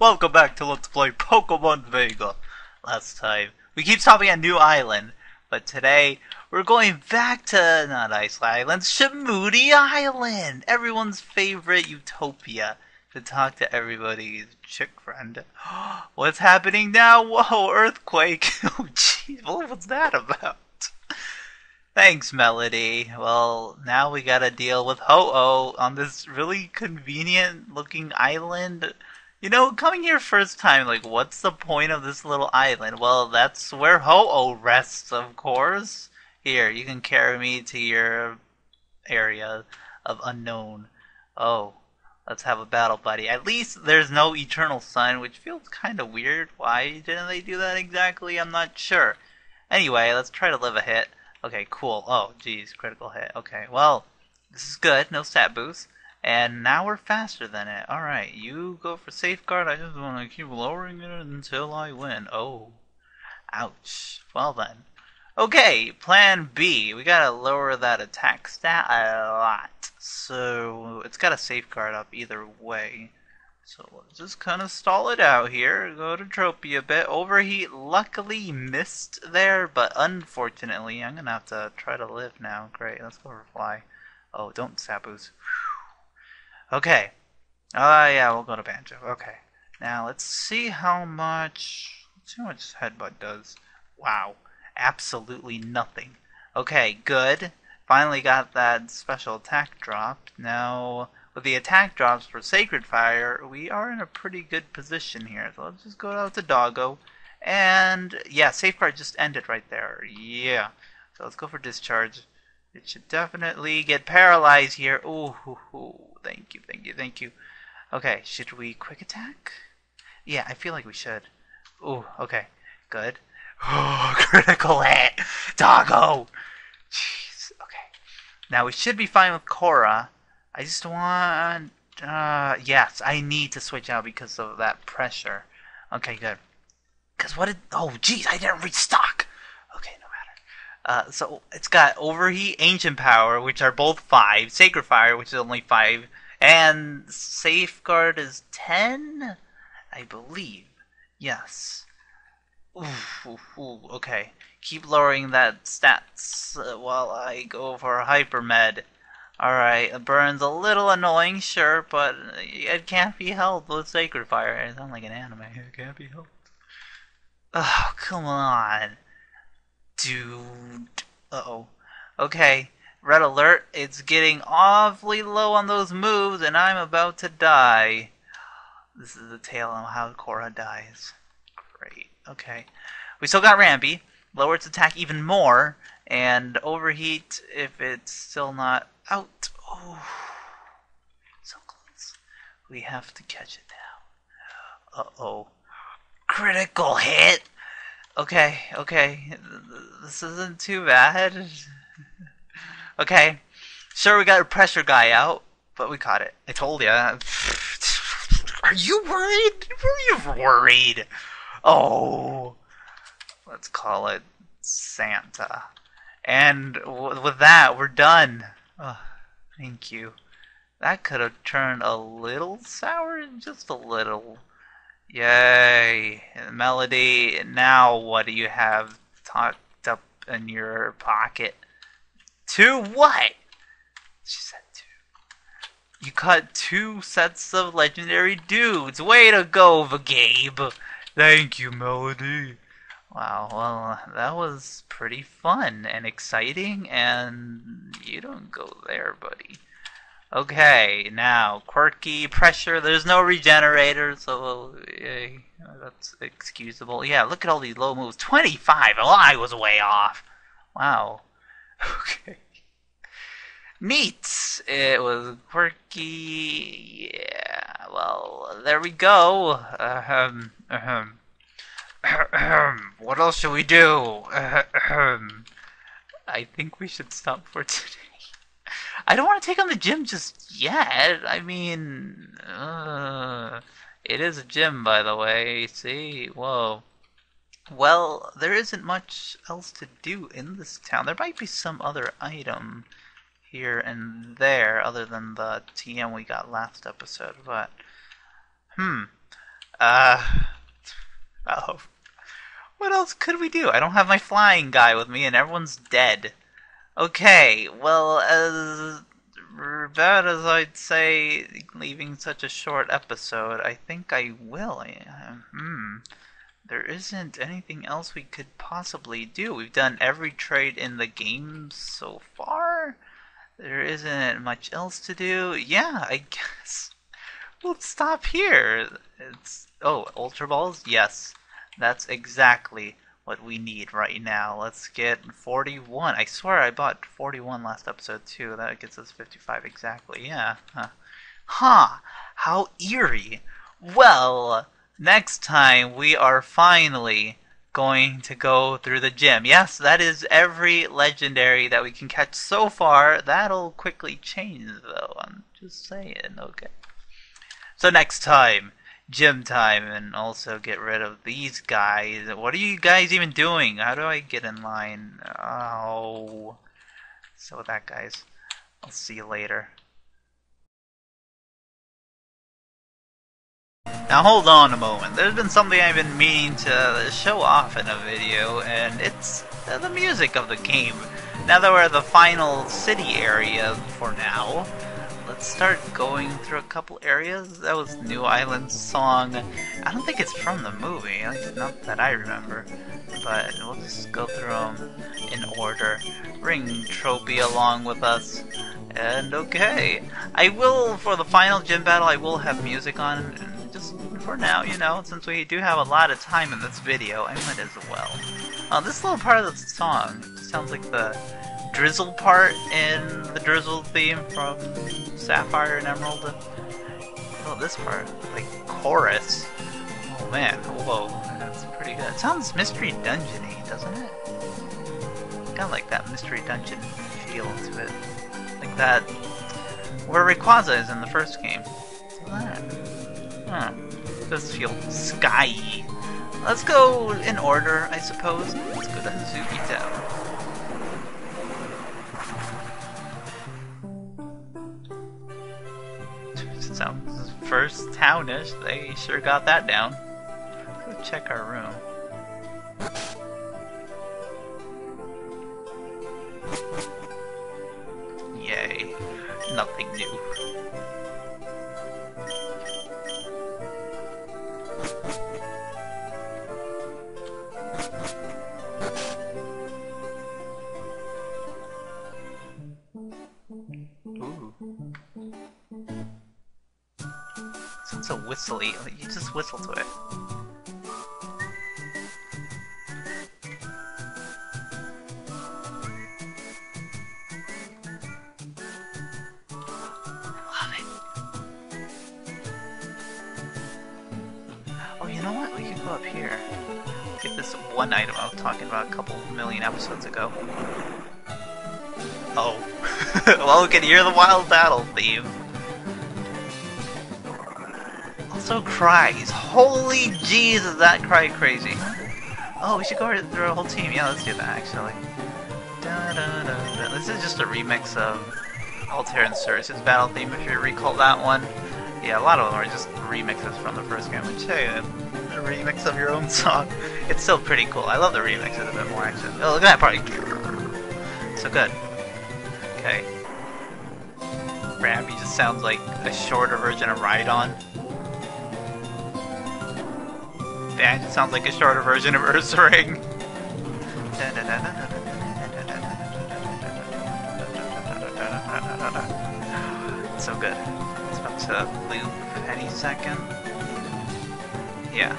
Welcome back to Let's Play Pokemon Vega. Last time, we keep stopping at New Island, but today we're going back to, not Ice Island, Shamouti Island! Everyone's favorite utopia. To talk to everybody's chick friend. What's happening now? Whoa, earthquake! oh jeez, what was that about? Thanks, Melody. Well, now we gotta deal with Ho-Oh on this really convenient looking island. You know, coming here first time, like, what's the point of this little island? Well, that's where Ho-Oh rests, of course. Here, you can carry me to your area of unknown. Oh, let's have a battle buddy. At least there's no eternal sun, which feels kind of weird. Why didn't they do that exactly? I'm not sure. Anyway, let's try to live a hit. Okay, cool. Oh, geez, critical hit. Okay, well, this is good. No stat boost. And now we're faster than it. Alright, you go for safeguard. I just want to keep lowering it until I win. Oh. Ouch. Well then. Okay, plan B. We gotta lower that attack stat a lot. So, it's got a safeguard up either way. So let's just kind of stall it out here. Go to Tropy a bit. Overheat luckily missed there, but unfortunately, I'm going to have to try to live now. Great, let's go for Fly. Oh, don't Sapus. Okay. Ah, uh, yeah, we'll go to Banjo. Okay. Now, let's see how much... Let's see how much Headbutt does. Wow. Absolutely nothing. Okay, good. Finally got that special attack drop. Now... With the attack drops for Sacred Fire, we are in a pretty good position here. So let's just go out to Doggo. And yeah, Safeguard just ended right there. Yeah. So let's go for Discharge. It should definitely get paralyzed here. Ooh. Thank you, thank you, thank you. Okay, should we quick attack? Yeah, I feel like we should. Ooh, okay, good. Oh, critical hit! Doggo! Jeez, okay. Now we should be fine with Cora. I just want... Uh, yes, I need to switch out because of that pressure. Okay, good. Because what did... Oh, jeez, I didn't restock! Uh, so, it's got Overheat, Ancient Power, which are both 5, Sacred Fire, which is only 5, and Safeguard is 10? I believe. Yes. Okay. Keep lowering that stats uh, while I go for Hypermed. Alright, burns a little annoying, sure, but it can't be helped with Sacred Fire. It sounds like an anime. It can't be helped. Oh, come on. Dude. Uh-oh. Okay, red alert. It's getting awfully low on those moves, and I'm about to die. This is the tale of how Cora dies. Great. Okay. We still got Rambi. Lower its attack even more, and overheat if it's still not out. Oh, so close. We have to catch it now. Uh oh. Critical hit! Okay, okay. This isn't too bad. okay. Sure, we got a pressure guy out, but we caught it. I told you. Are you worried? Were you worried? Oh. Let's call it Santa. And with that, we're done. Oh, thank you. That could have turned a little sour, just a little. Yay. Melody, now what do you have tucked up in your pocket? Two what? She said two. You caught two sets of legendary dudes. Way to go, Gabe. Thank you, Melody. Wow, well, that was pretty fun and exciting, and you don't go there, buddy. Okay, now, quirky pressure. There's no regenerator, so yay, that's excusable. Yeah, look at all these low moves. 25! Oh, I was way off. Wow. Okay. Neat! It was quirky. Yeah, well, there we go. Ahem, ahem. what else should we do? I think we should stop for today. I don't want to take on the gym just yet. I mean, uh, it is a gym, by the way. See? Whoa. Well, there isn't much else to do in this town. There might be some other item here and there other than the TM we got last episode, but hmm. Uh, oh. What else could we do? I don't have my flying guy with me and everyone's dead. Okay, well, as bad as I'd say leaving such a short episode, I think I will. I, hmm. There isn't anything else we could possibly do. We've done every trade in the game so far. There isn't much else to do. Yeah, I guess we'll stop here. It's oh, Ultra Balls? Yes. That's exactly what we need right now. Let's get 41. I swear I bought 41 last episode too. That gets us 55 exactly. Yeah. Huh. huh. How eerie. Well, next time we are finally going to go through the gym. Yes, that is every legendary that we can catch so far. That'll quickly change though. I'm just saying, okay. So next time, gym time, and also get rid of these guys. What are you guys even doing? How do I get in line? Oh. So that guys. I'll see you later. Now hold on a moment, there's been something I've been meaning to show off in a video, and it's the music of the game. Now that we're at the final city area for now, let's start going through a couple areas. That was New Island's song. I don't think it's from the movie, at least not that I remember. But we'll just go through them in order. Bring Tropy along with us. And okay, I will, for the final gym battle, I will have music on just for now, you know, since we do have a lot of time in this video, I might as well. Uh, this little part of the song sounds like the drizzle part in the drizzle theme from Sapphire and Emerald. oh, this part, like chorus. Oh man, whoa, that's pretty good. It sounds Mystery Dungeony, doesn't it? Kind of like that Mystery Dungeon feel to it. Like that, where Rayquaza is in the first game. What's that? Does feel skyy. Let's go in order, I suppose. Let's go to Hazuki Town. First townish. They sure got that down. Let's go check our room. Whistly. You just whistle to it. love it. Oh, you know what? We can go up here. Get this one item I was talking about a couple million episodes ago. Oh. well, we can hear the wild battle theme. Also cries. Holy Jesus, that cry crazy. Oh, we should go through a whole team. Yeah, let's do that, actually. Da, da, da, this is just a remix of Altair and Sirius' battle theme, if you recall that one. Yeah, a lot of them are just remixes from the first game, which, hey, a remix of your own song. It's still pretty cool. I love the remixes a bit more, actually. Oh, look at that part. So good. Okay. Rambi just sounds like a shorter version of Rhydon. That sounds like a shorter version of Ursaring. so good. It's about to loop any second. Yeah.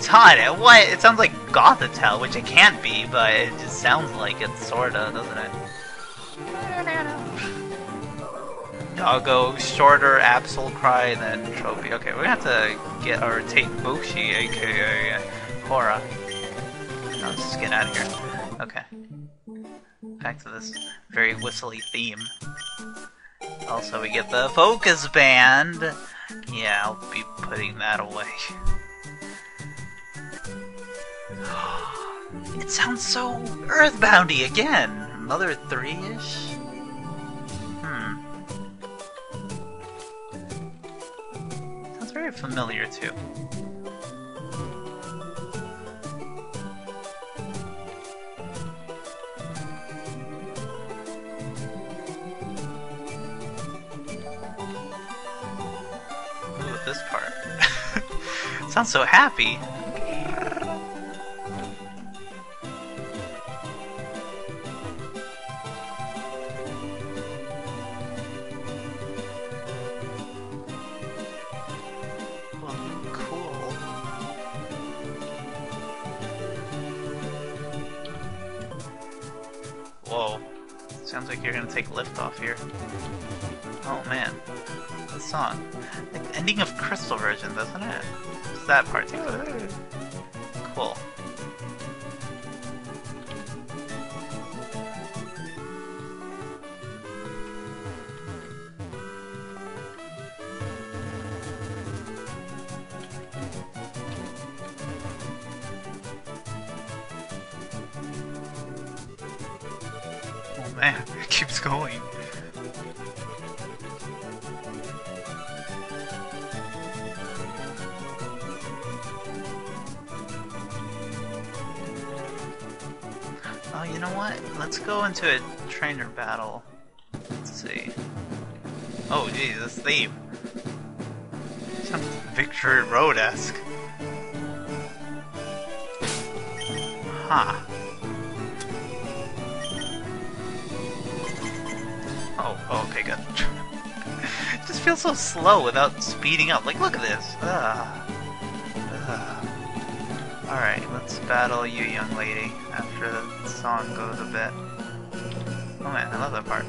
Todd, what? It sounds like Gothitelle, which it can't be, but it just sounds like it, sorta, doesn't it? I'll go shorter Absol Cry than Tropy. Okay, we're gonna have to get our Tate Boshi, aka Cora. Uh, let's just get out of here. Okay. Back to this very whistly theme. Also, we get the Focus Band. Yeah, I'll be putting that away. It sounds so Earthboundy again. Another three-ish? Very familiar too. Ooh, this part. Sounds so happy. Ending of Crystal version, doesn't it? It's that part takes lift. Cool. Oh man, it keeps going. Let's go into a trainer battle. Let's see. Oh, geez, this theme. Sounds Victory Road-esque. Huh. Oh, oh, okay, good. just feels so slow without speeding up. Like, look at this. Ugh. Ugh. Alright, let's battle you, young lady, after the song goes a bit. Oh man, I love that part.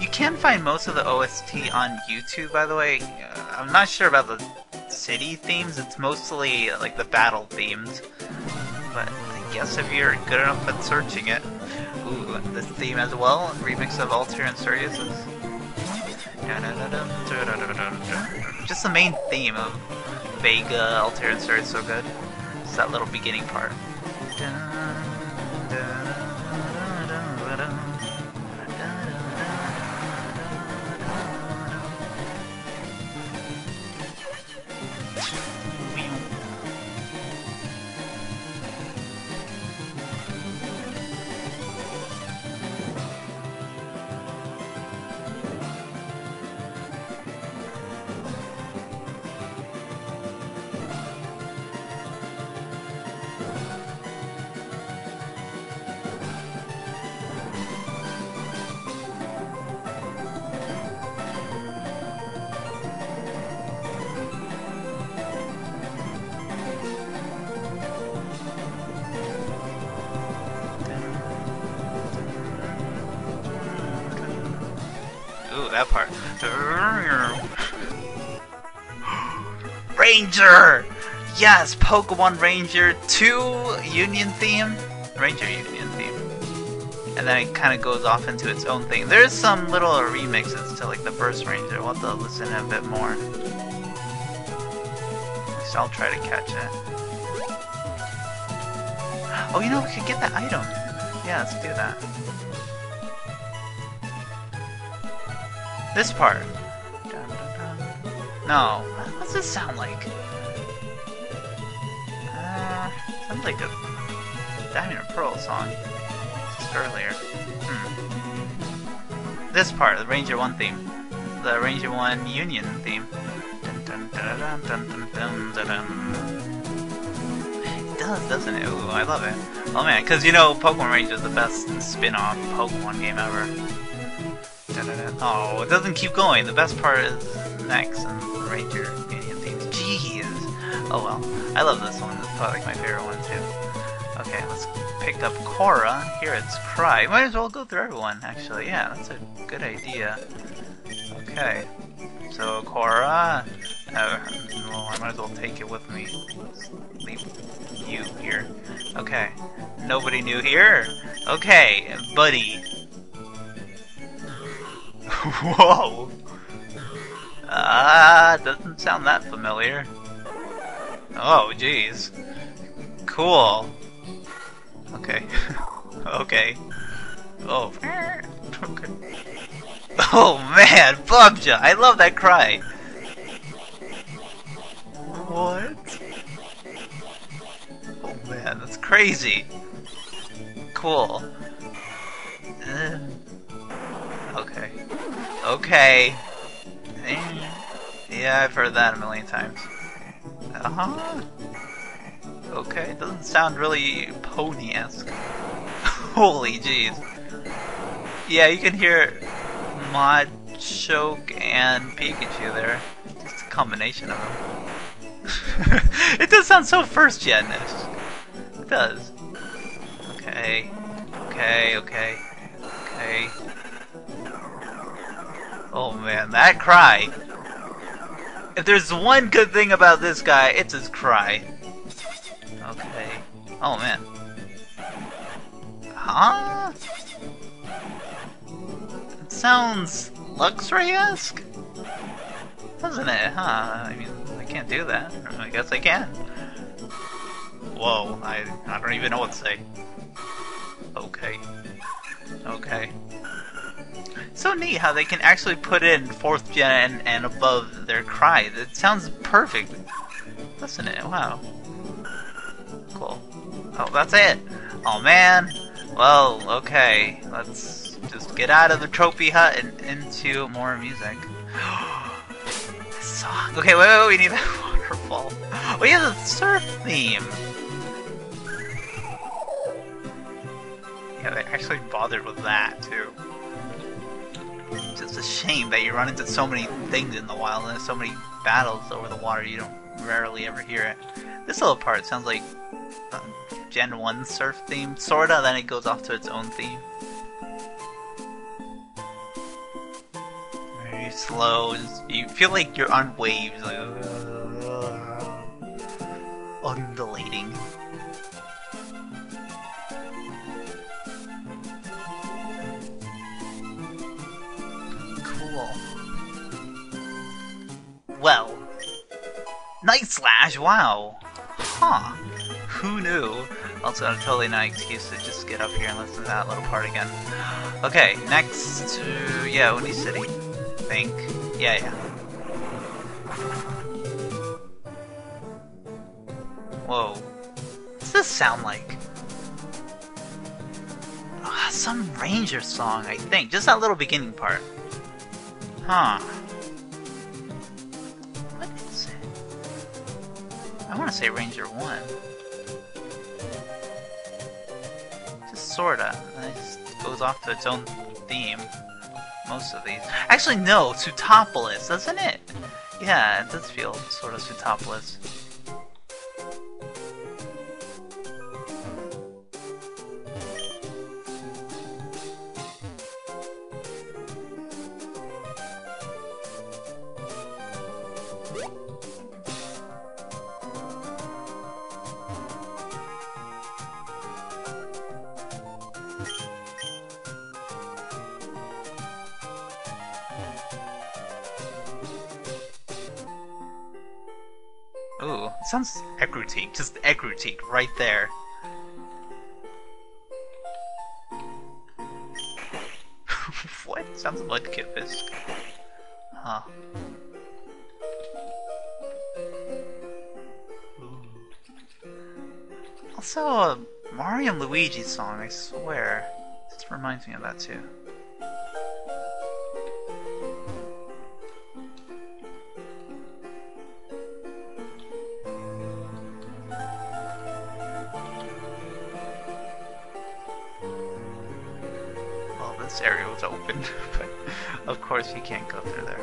You can find most of the OST on YouTube, by the way. Uh, I'm not sure about the city themes, it's mostly like the battle themes. But I guess if you're good enough at searching it. Ooh, this theme as well, remix of Altair and. Just the main theme of Vega, Sirius is so good. It's that little beginning part. Ooh, that part. Ranger! Yes, Pokemon Ranger 2 Union theme. Ranger Union theme. And then it kind of goes off into its own thing. There's some little remixes to like the Burst Ranger. We'll have to listen a bit more. I'll try to catch it. Oh, you know, we could get that item. Yeah, let's do that. This part. Dun, dun, dun. No. What's this sound like? Uh, sounds like a Diamond and Pearl song. Just earlier. Hmm. This part, the Ranger 1 theme. The Ranger 1 Union theme. It does, doesn't it? Ooh, I love it. Oh man, because you know, Pokemon Ranger is the best spin off Pokemon game ever. Oh, it doesn't keep going. The best part is next and Ranger Union themes. Jeez. Oh well. I love this one. It's probably like my favorite one too. Okay, let's pick up Cora. Here it's Cry. Might as well go through everyone, actually. Yeah, that's a good idea. Okay. So, Cora. Uh, well, I might as well take it with me. Let's leave you here. Okay. Nobody new here? Okay, buddy. Whoa! Ah, doesn't sound that familiar. Oh, jeez. Cool. Okay. okay. Oh. Oh man, Bubja! I love that cry! What? Oh man, that's crazy! Cool. Uh, okay. Okay. Yeah, I've heard that a million times. Uh-huh. Okay, it doesn't sound really pony-esque. Holy jeez. Yeah, you can hear Machoke and Pikachu there. Just a combination of them. it does sound so first gen It does. Okay. Okay, okay. Okay. Oh man, that cry. If there's one good thing about this guy, it's his cry. Okay. Oh man. Huh? It sounds Luxray-esque? Doesn't it, huh? I mean, I can't do that. I guess I can. Whoa, I, I don't even know what to say. Okay. Okay. So neat how they can actually put in 4th gen and above their cry. That sounds perfect. Doesn't it? Wow. Cool. Oh, that's it. Oh man. Well, okay. Let's just get out of the trophy hut and into more music. song. Okay, wait, wait, we need that waterfall. We have the surf theme. Yeah, they actually bothered with that too. It's just a shame that you run into so many things in the wild and so many battles over the water you don't rarely ever hear it. This little part sounds like um, Gen 1 surf theme, sorta, then it goes off to its own theme. Very slow, you feel like you're on waves, like, uh, undulating. Well, Night Slash, wow. Huh. Who knew? Also, a totally not excuse to just get up here and listen to that little part again. Okay, next to, yeah, Uni City. I think. Yeah, yeah. Whoa. What's this sound like? Uh, some Ranger song, I think. Just that little beginning part. Huh. I want to say Ranger 1. Just sorta. It just goes off to its own theme. Most of these. Actually, no, Sootopolis, doesn't it? Yeah, it does feel sort of Sootopolis. Sounds Ecruteak, just Ecruteak right there. what? Sounds like Kidfisk. Huh. Also, a Mario and Luigi song, I swear. This reminds me of that too. Course you can't go through there.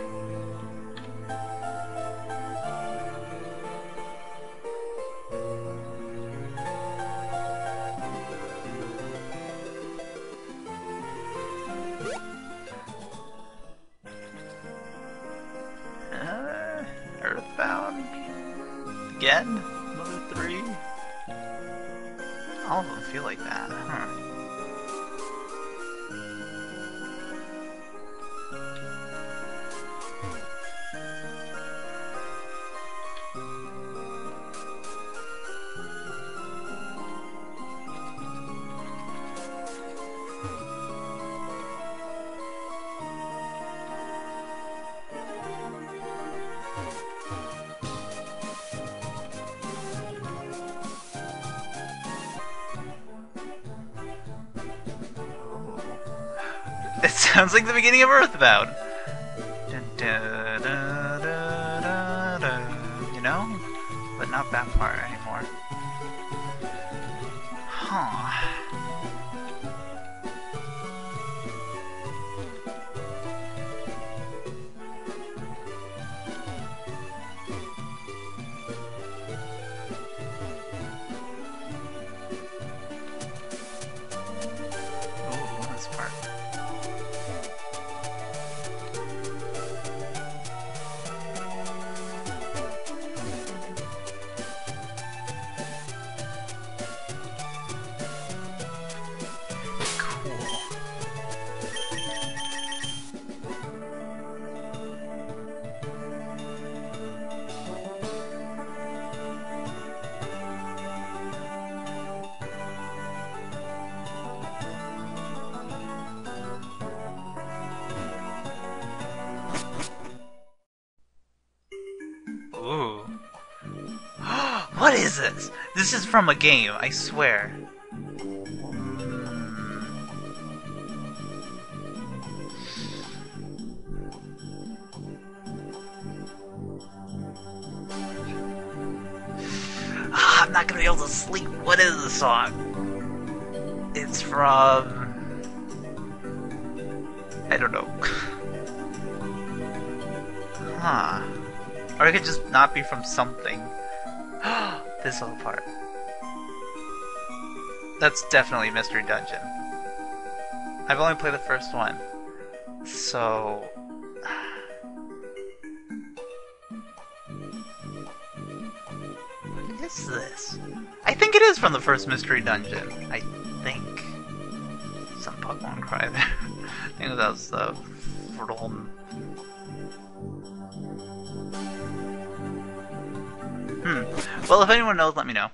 Uh, Earthbound? Again? Another three? All of them feel like that, huh? It sounds like the beginning of Earthbound. Dun. You know? But not that part what is this? This is from a game, I swear. Ah, I'm not gonna be able to sleep. What is the song? It's from. I don't know. huh. Or it could just not be from something. this whole part. That's definitely Mystery Dungeon. I've only played the first one. So. What is this? I think it is from the first Mystery Dungeon. I think. Some Pokemon cry there. I think that was the Verdolm Hmm. Well, if anyone knows, let me know.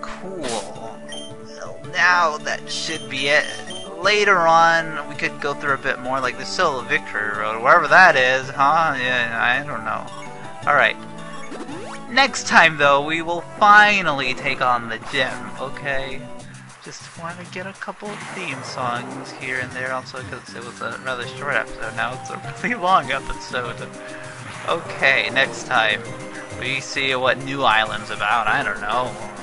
Cool. Well, now that should be it. Later on, we could go through a bit more. Like, the a Victory Road, or wherever that is, huh? Yeah, I don't know. Alright. Next time, though, we will finally take on the gym, okay? Just want to get a couple theme songs here and there, also because it was a rather short episode. Now it's a really long episode. Okay, next time we see what New Island's about. I don't know.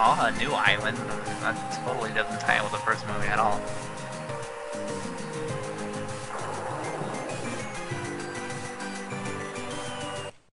Oh, a new island. That totally doesn't tie in with the first movie at all.